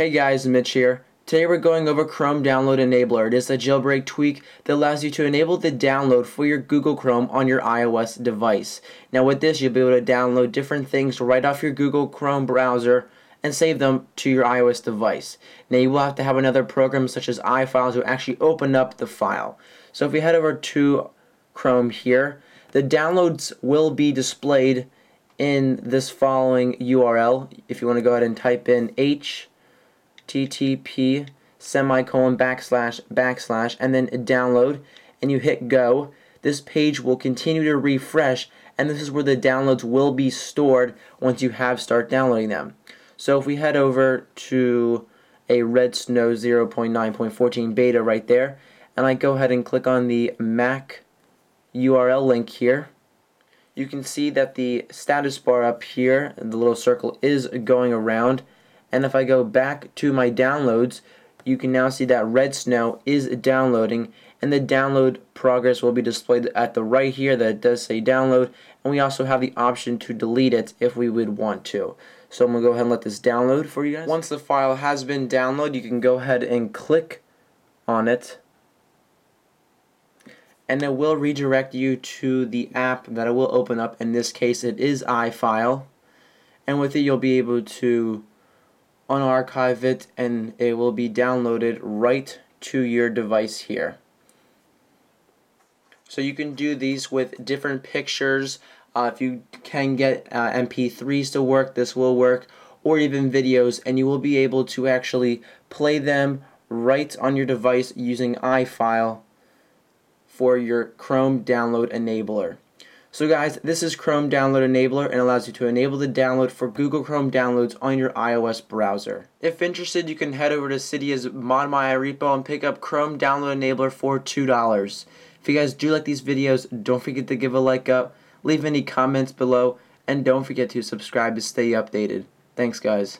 Hey guys, Mitch here. Today we're going over Chrome Download Enabler. It is a jailbreak tweak that allows you to enable the download for your Google Chrome on your iOS device. Now with this, you'll be able to download different things right off your Google Chrome browser and save them to your iOS device. Now you will have to have another program such as iFile to actually open up the file. So if we head over to Chrome here, the downloads will be displayed in this following URL. If you want to go ahead and type in H http semicolon backslash backslash and then download and you hit go. This page will continue to refresh and this is where the downloads will be stored once you have start downloading them. So if we head over to a Redsn0w 0.9.14 beta right there and I go ahead and click on the Mac URL link here you can see that the status bar up here the little circle is going around and if I go back to my downloads you can now see that Redsn0w is downloading and the download progress will be displayed at the right here that does say download and we also have the option to delete it if we would want to. So I'm gonna go ahead and let this download for you guys. Once the file has been downloaded you can go ahead and click on it and it will redirect you to the app that it will open up. In this case it is iFile and with it you'll be able to unarchive it and it will be downloaded right to your device here. So you can do these with different pictures. Uh, if you can get uh, MP3s to work, this will work, or even videos, and you will be able to actually play them right on your device using iFile for your Chrome download enabler. So guys, this is Chrome Download Enabler and allows you to enable the download for Google Chrome downloads on your iOS browser. If interested, you can head over to Cydia's ModMyi repo and pick up Chrome Download Enabler for $2. If you guys do like these videos, don't forget to give a like up, leave any comments below, and don't forget to subscribe to stay updated. Thanks guys.